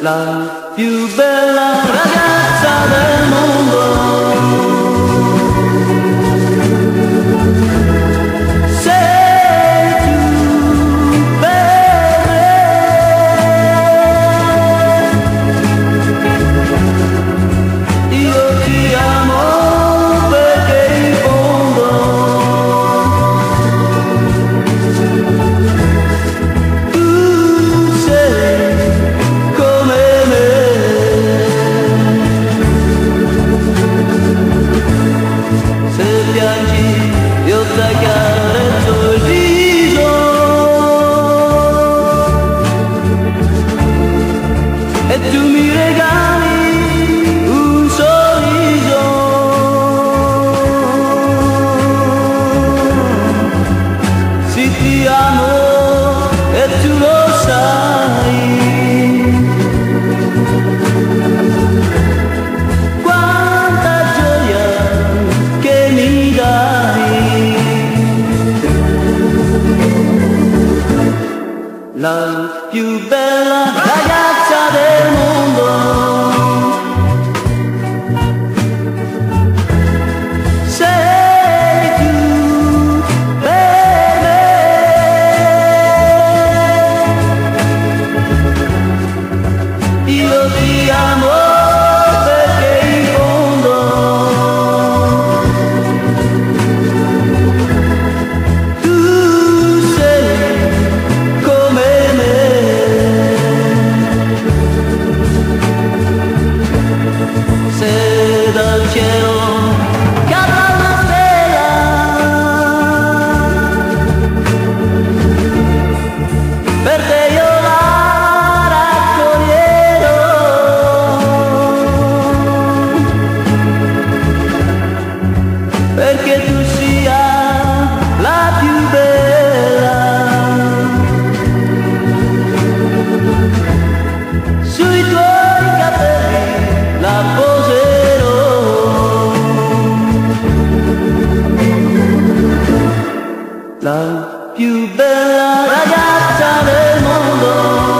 la più bella ragazza del mondo. Se piangi io ti La più bella ragazza del mondo. Sei tu per me. Io ti perché tu sia la più bella. Sui tuoi capelli la poserò. La più bella ragazza del mondo